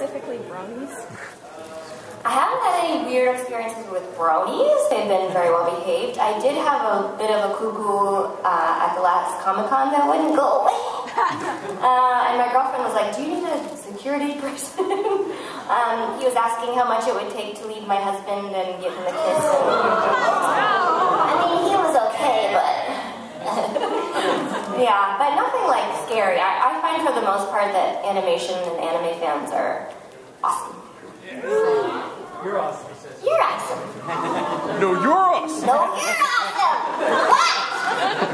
specifically bronies? I haven't had any weird experiences with bronies. They've been very well behaved. I did have a bit of a cuckoo uh, at the last Comic Con that wouldn't go away. uh, and my girlfriend was like, Do you need a security person? um, he was asking how much it would take to leave my husband and give him a kiss. And, I mean, he was okay, but. yeah, but nothing like scary. I, I find for the most part that animation and anime fans are awesome. You're awesome. You're awesome. No, you're awesome. No, you're awesome. What?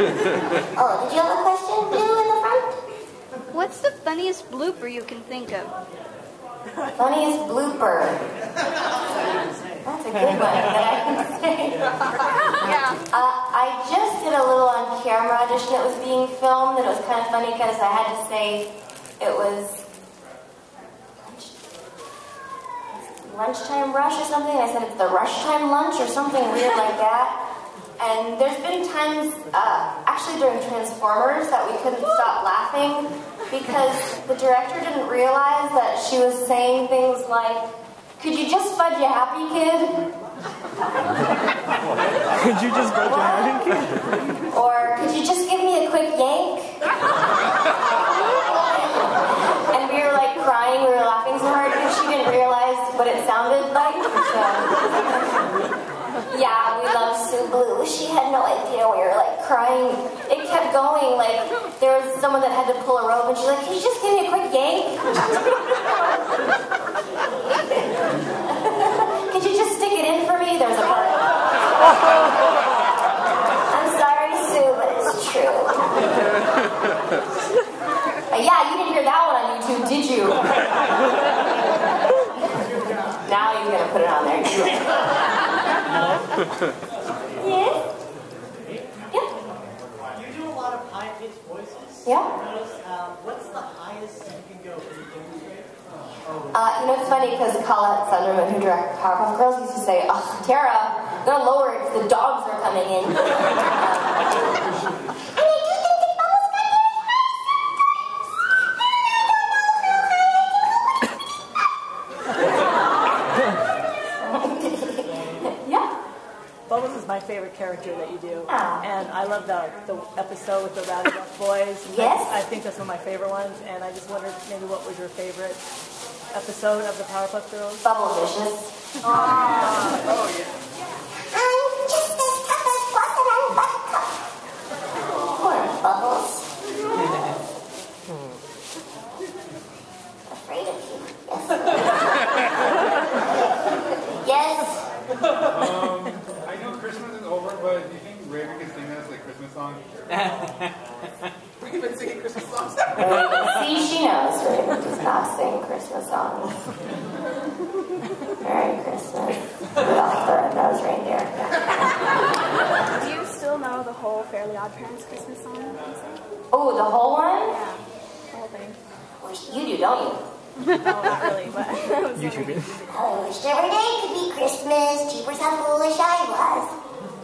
oh, did you have a question, Blue, in the front? What's the funniest blooper you can think of? Funniest blooper. That's a good one that I can say. Yeah. Uh, I just did a little on camera audition that was being filmed, and it was kind of funny because I had to say it was lunchtime rush or something. I said it's the rush time lunch or something weird like that. And there's been times, uh, actually during Transformers, that we couldn't stop laughing because the director didn't realize that she was saying things like, "Could you just fudge a happy kid?" Could you just fudge go to Heineken? Or could you just give me a quick yank? and we were like crying, we were laughing so hard because she didn't realize what it sounded like. So. Yeah, we love Sue Blu. She had no idea we were like crying. It kept going. Like there was someone that had to pull a rope, and she's like, "Can you just give me a quick yank?" Could you just stick it in for me? There's a part. I'm sorry, Sue, but it's true. Uh, yeah, you didn't hear that one on YouTube, did you? now you're gonna put it on there. yes? Yeah? You do a lot of high pitched voices. Yeah. Um, what's the highest you can go? Can you demonstrate? Uh, you know, it's funny because Collette Sunderman, who directed Powerpuff Girls, used to say, oh, Tara, I'm gonna lower it 'cause the dogs are coming in. Um, and I do think that Bubbles got very high. Yeah. Bubbles is my favorite character that you do. Ah. And I love the, the episode with the Rowdyruff Boys. Yes. I think that's one of my favorite ones. And I just wondered maybe what was your favorite episode of the Powerpuff Girls? Bubblevicious. Oh, yeah. I'm just as tough as Blossom and Buttercup. Poor Bubbles. Afraid of you. Yes. yes. Um, I know Christmas is over, but do you think Raven can sing us like Christmas song? Raven singing Christmas songs. See, she knows Raven does not sing Christmas songs. Merry Christmas. Rudolph the Red-Nosed Reindeer. Do you still know the whole Fairly Odd Parents Christmas song? Oh, the whole one? Yeah, the whole thing. You do, don't you? No, not really, but that was YouTube it. I wish every day could be Christmas. Jeepers, how foolish I was.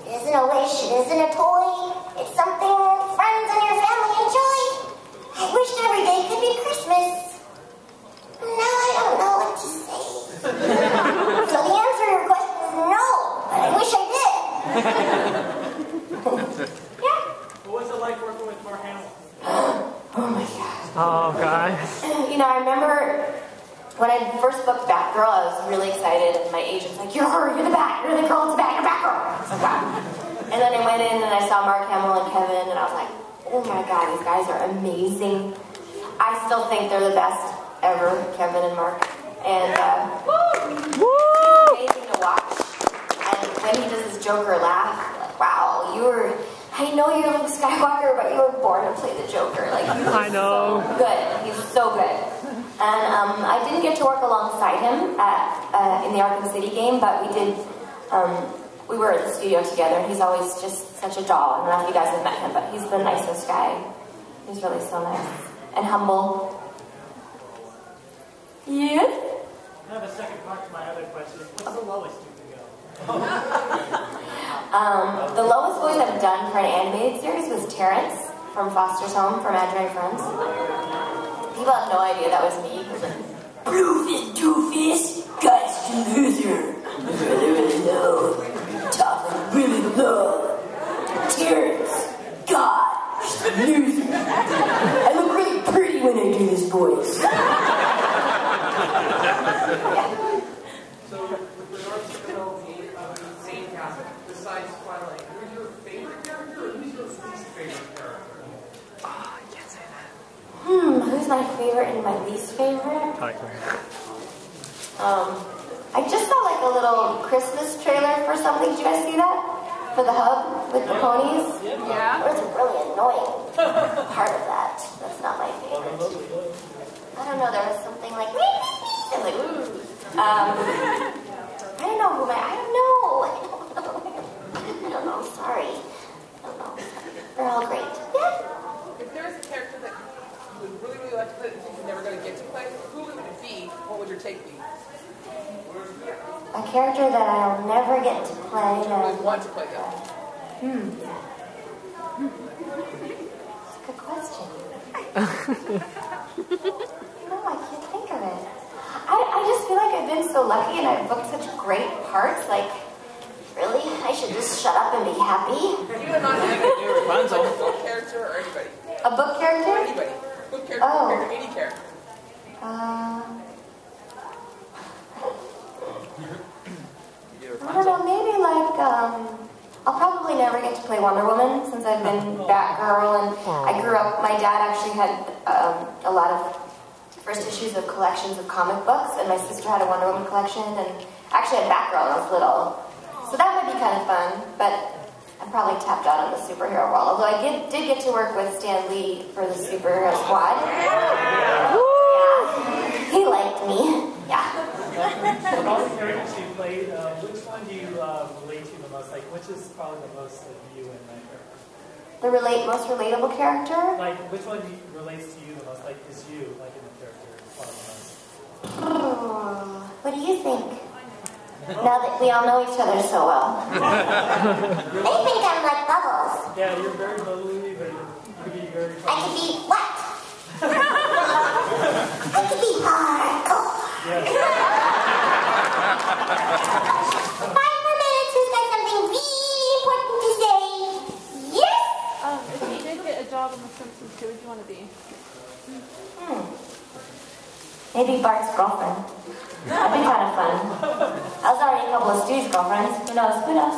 It isn't a wish, it isn't a toy. It's something friends and your family enjoy. I wish every day could be Christmas. Now I don't know what to say. so the answer to your question is no, but I wish I did. yeah. What was it like working with Mark Hamill? Oh my god. Oh, God. You know, I remember when I first booked Batgirl, I was really excited, and my agent's like, "You're her, you're the Bat, you're the girl, it's Bat, you're Batgirl." I was like, "Wow." And then I went in and I saw Mark Hamill and Kevin, and I was like, "Oh my god, these guys are amazing." I still think they're the best ever, Kevin and Mark. And uh, it's amazing to watch. And when he does his Joker laugh, like, wow, you were. I know you're Luke Skywalker, but you were born to play the Joker. Like, I know. so good. He's so good. And um, I didn't get to work alongside him at, uh, in the Arkham City game, but we did. Um, we were at the studio together. He's always just such a doll. I don't know if you guys have met him, but he's the nicest guy. He's really so nice and humble. Yes. I have a second part to my other question. What's the lowest you can go? Um, the lowest voice I've done for an animated series was Terrence from Foster's Home for Imaginary Friends. People have no idea that was me because Bluefist, doofist, guys to loser. Really, really low. Talking really low. Terrence, God, just a loser. I look really pretty when I do this voice. So, with regards to the uh, main cast, besides Twilight, who's your favorite character or who's your least favorite character? Hmm, who's my favorite and my least favorite? Tiger. Um, I just saw like a little Christmas trailer for something. Did you guys see that? For the hub with the ponies? Yeah. It was a really annoying part of that. That's not my favorite. I don't know, there was something like, I'm like, ooh. Um, I don't know who my, I don't know. I don't know. I don't know, sorry. I don't know. They're all great. Yeah. If there was a character that you would really, really like to play that you you're never going to get to play, who would it be? What would your take be? A character that I'll never get to play. You really That, want to play them? hmm. That's a good question. no, I can't think of it. I, I just feel like I've been so lucky and I've booked such great parts. Like, really? I should just shut up and be happy? You and not having to do it. A book character or anybody. A book character? Anybody. Book character, Oh. character, any character. Uh, I don't know, maybe like, um, I'll probably never get to play Wonder Woman since I've been Batgirl and I grew up, my dad actually had um, a lot of first issues of collections of comic books and my sister had a Wonder Woman collection and actually had Batgirl when I was little. So that would be kind of fun, but I'm probably tapped out on the superhero world. Although I did, did get to work with Stan Lee for the superhero squad. Yeah. He liked me. Yeah. Of all the characters you played, uh, which one do you uh, relate to the most? Like, which is probably the most like you and that character? The relate most relatable character? Like, which one relates to you the most? Like, is you like in the character? Probably the most. What do you think? Now that we all know each other so well. they think I'm like Bubbles. Yeah, you're very bubbly, but you could be very. I could be what? I could be hardcore. Five more minutes. Who's got something really important to say? Yes. Um, if you did get a job on The Simpsons, who would you want to be? Hmm. Maybe Bart's girlfriend. That'd be kind of fun. I was already a couple of Stu's girlfriends. Who knows? Who knows?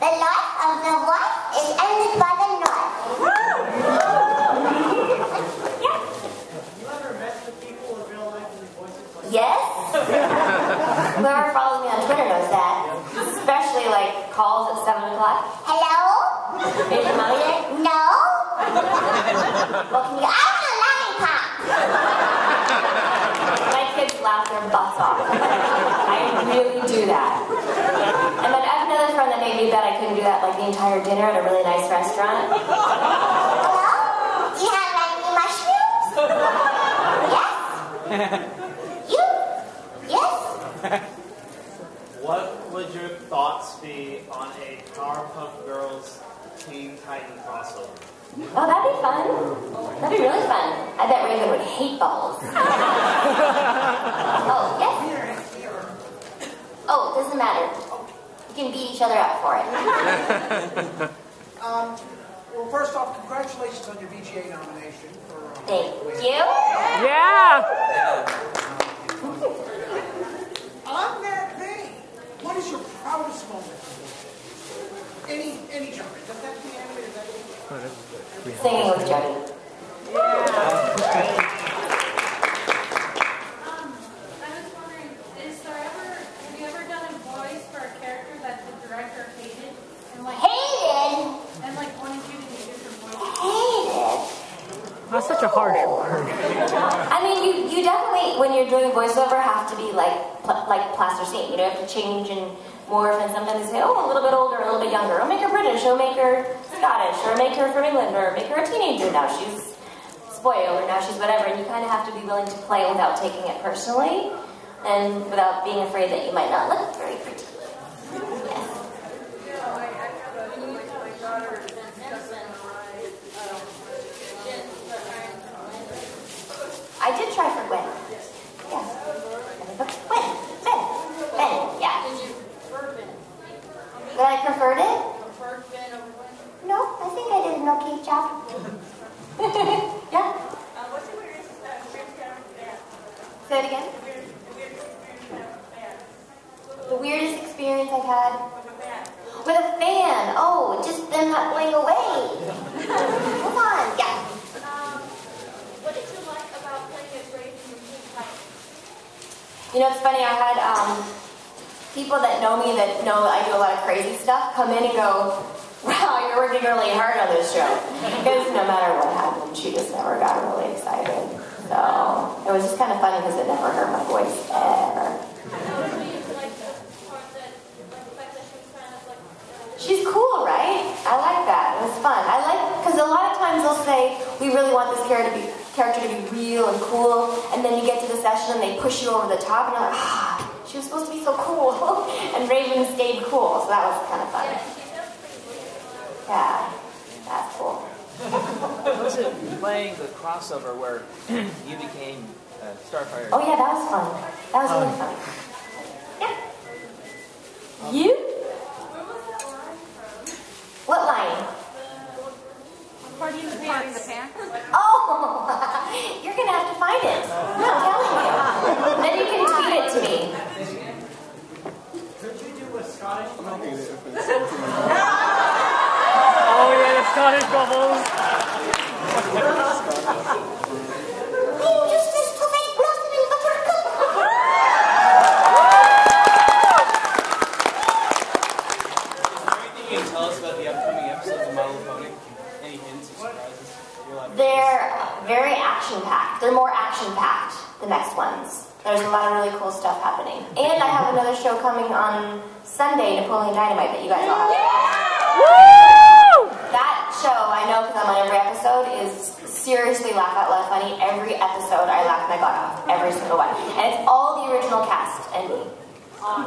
The life of the wife is ended by the knife. You ever met the people in real life and your voices like? Yes. Whoever follows me on Twitter knows that. Especially like calls at 7 o'clock. Hello? Is your mommy there? No. well, can you I want a lollipop. My kids laugh their butts off. I really do that. And then I have another friend that made me bet I couldn't do that like the entire dinner at a really nice restaurant. Hello? Do you have any mushrooms? yes. You? Yes? What would your thoughts be on a Powerpuff Girls Teen Titan crossover? Oh, that'd be fun. That'd be really fun. I bet Raven would hate balls. oh, yes? Oh, doesn't matter. You can beat each other up for it. Um, well, first off, congratulations on your VGA nomination. For, um, Thank you. Yeah! On that vein, what is your proudest moment? Any any genre? Does that be animated? Does that be... Singing with Jody. Um, I was wondering, is there ever, have you ever done a voice for a character that the director hated? And like, Hated? and like wanted you to do different voices? Hated? That's such a harsh word. I mean, you, you definitely, when you're doing voiceover, have to be like pl- like plasticine. You know, have to change and morph, and sometimes say, oh, a little bit older, a little bit younger. Or make her British, or make her Scottish, or make her from England, or make her a teenager. Now she's spoiled, or now she's whatever. And you kind of have to be willing to play without taking it personally, and without being afraid that you might not look very pretty. I did try for Gwen. Say it again. The weirdest experience I've had with a fan. Oh, just them not going away. Come on, yeah. Um, what did you like about playing as Raven in Teen Titans? You know, it's funny. I had um, people that know me that know I do a lot of crazy stuff come in and go, "Wow, you're working really hard on this show." Because no matter what happened, she just never got really excited. So it was just kind of funny because it never hurt my voice ever. She's cool, right? I like that. It was fun. I like because a lot of times they'll say we really want this character to be character to be real and cool, and then you get to the session and they push you over the top, and you're like, ah, she was supposed to be so cool, and Raven stayed cool, so that was kind of fun. Yeah, that's cool. Was it playing the crossover where you became uh, Starfire? Oh yeah, that was fun. That was really fun. Yeah. You? What line? Party in the pants. Oh, you're gonna have to find it. I'm telling you. Then you can tweet it to me. Could you do a Scottish Oh yeah, the Scottish bubbles. Anything you can tell us about the upcoming episodes of My Little Pony? Any hints or surprises? You're like, They're very action packed. They're more action packed, the next ones. There's a lot of really cool stuff happening. And I have another show coming on Sunday, Napoleon Dynamite, that you guys all have. That show, I know because I'm on every episode, is seriously laugh out loud funny. Every episode, I laugh my butt off. Every single one. And it's all the original cast and me.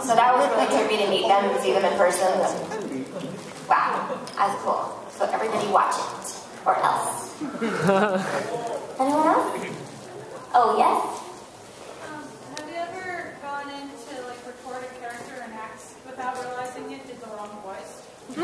So that was really trippy to meet them and see them in person. Wow, that's cool. So everybody watch it. Or else. Anyone else? Oh, yes? Um, have you ever gone in to like record a character and act without realizing it did the wrong voice?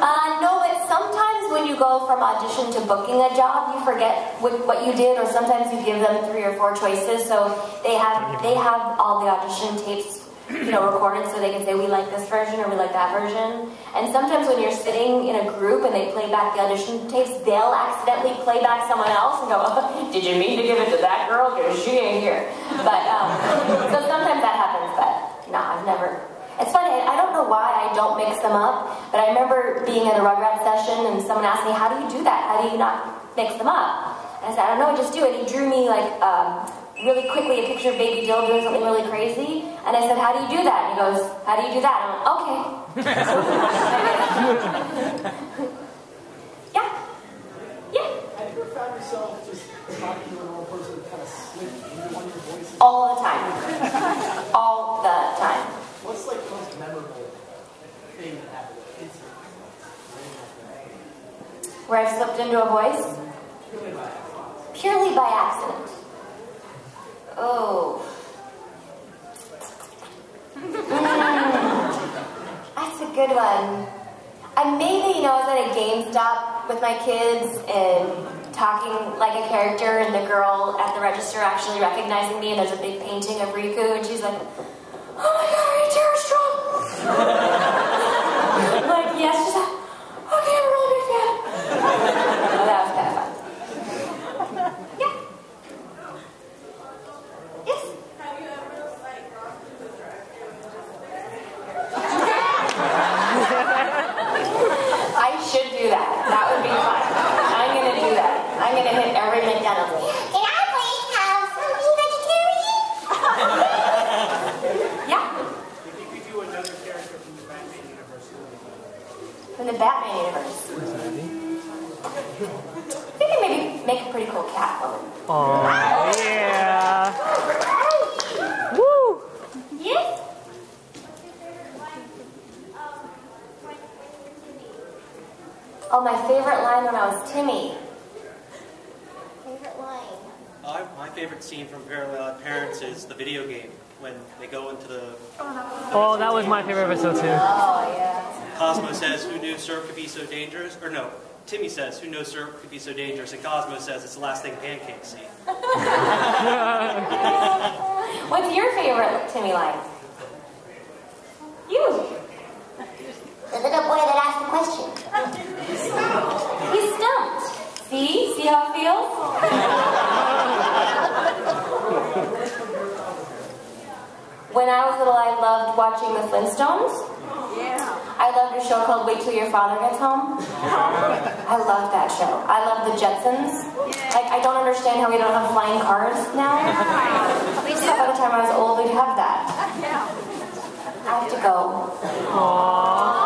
Uh, no, but sometimes when you go from audition to booking a job, you forget what, what you did, or sometimes you give them three or four choices. So they have they have all the audition tapes, you know, recorded, so they can say we like this version or we like that version. And sometimes when you're sitting in a group and they play back the audition tapes, they'll accidentally play back someone else and go, oh, "Did you mean to give it to that girl? Because she ain't here." But um, so sometimes that happens, but no, I've never. It's funny, I don't know why I don't mix them up, but I remember being at a Rugrats session and someone asked me, how do you do that? How do you not mix them up? And I said, I don't know, I just do it. He drew me like um, really quickly a picture of Baby Dil doing something really crazy. And I said, how do you do that? And he goes, how do you do that? I'm like, okay. yeah. Yeah. Have you ever found yourself just talking to an old person kind of slip into one of your voices? All the time. All the time. What's like the most memorable thing that happened? Where I've slipped into a voice? Purely by accident. Oh. Mm. That's a good one. I maybe, you know, I was at a GameStop with my kids and talking like a character, and the girl at the register actually recognizing me, and there's a big painting of Rikku, and she's like, Oh my god, are you Tara Strong? I'm like, yes, she's like, okay, I'm a really big fan. Oh, that was kind of fun. Yeah. Yes. Have you ever like gone to the drive-thru I should do that. That would be fun. I'm gonna do that. I'm gonna hit every McDonald's. Can I please have some vegetarian? yeah. If you could do another character from the Batman universe, who would it be? From the Batman universe. We can maybe make a pretty cool cat woman. Oh yeah. Woo! Yes. Oh, my favorite line when I was Timmy. Favorite line. Uh, my favorite scene from Fairly Odd Parents is the video game when they go into the. Oh, that was my favorite episode too. Oh yeah. Cosmo says, "Who knew syrup could be so dangerous?" Or no, Timmy says, "Who knows syrup could be so dangerous?" And Cosmo says, "It's the last thing pancakes see." What's your favorite Timmy line? You. The little boy that asked the question. He's stumped. See? See how it feels? when I was little, I loved watching the Flintstones. Yeah. I loved a show called Wait Till Your Father Gets Home. I loved that show. I love the Jetsons. Like, I don't understand how we don't have flying cars now. We So by the time I was old, we'd have that. Yeah. I have to go. Aww.